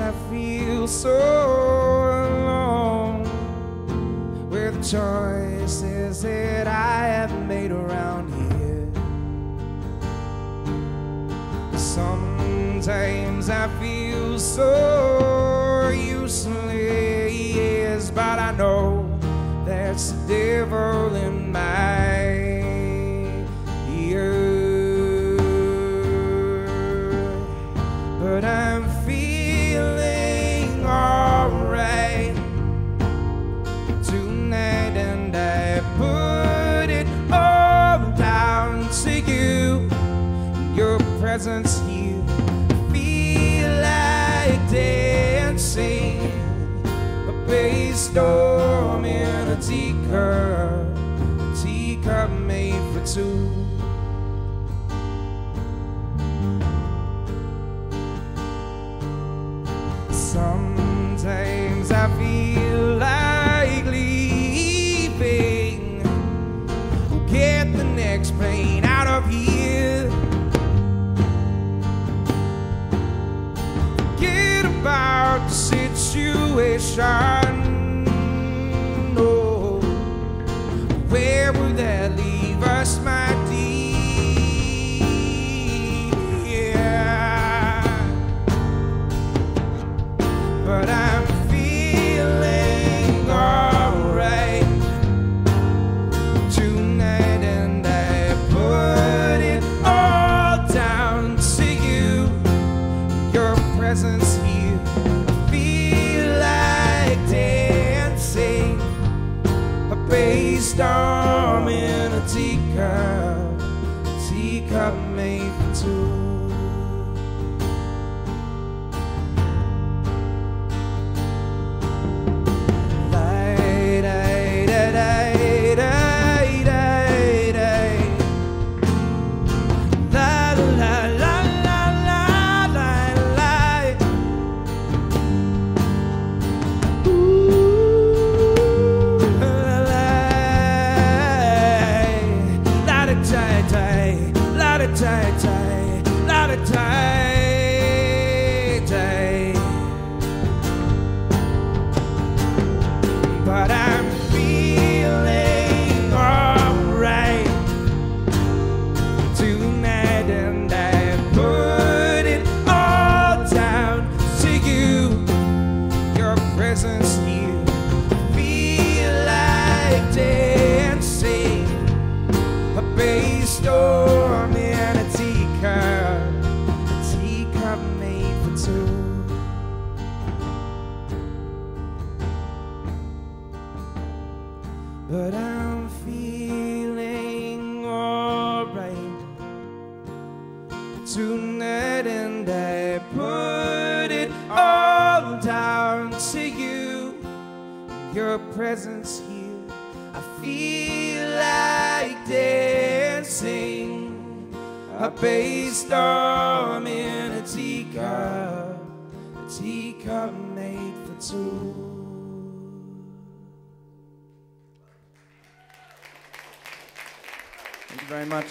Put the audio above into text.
I feel so alone with the choices that I have made around here. Sometimes I feel so useless, but I know that's the devil in my ear. But I'm feeling alright tonight, and I put it all down to you. Your presence here, like dancing. A bass storm in a teacup, situation. No. Where will that leave us, my dear? But I'm feeling alright tonight, and I put it all down to you. Your presence storm in a teacup, teacup made for two. La But I'm feeling alright tonight, and I put it all down to you. Your presence here, I feel like dancing. A bass storm in a teacup, a teacup made for two. Very much.